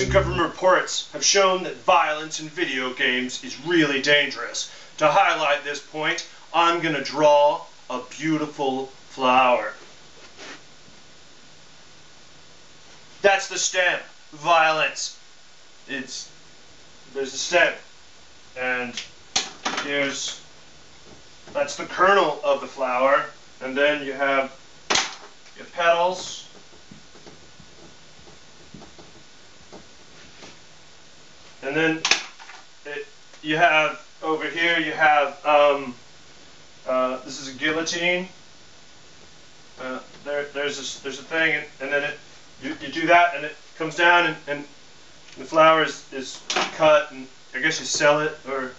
government reports have shown that violence in video games is really dangerous. To highlight this point, I'm going to draw a beautiful flower. That's the stem. Violence. It's there's a stem. And here's that's the kernel of the flower. And then you have your petals. And then it, you have over here you have um, uh, this is a guillotine. Uh, there, there's a, there's a thing, and, and then it you, you do that, and it comes down, and, and the flower is, is cut, and I guess you sell it, or